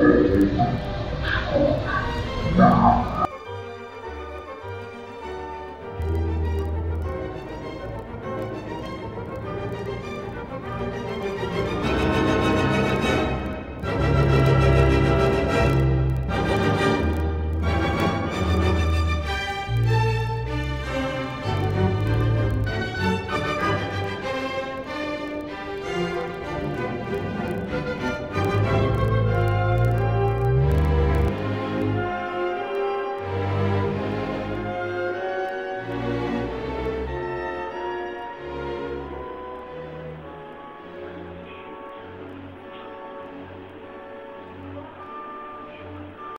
Earth, three, five, four, five.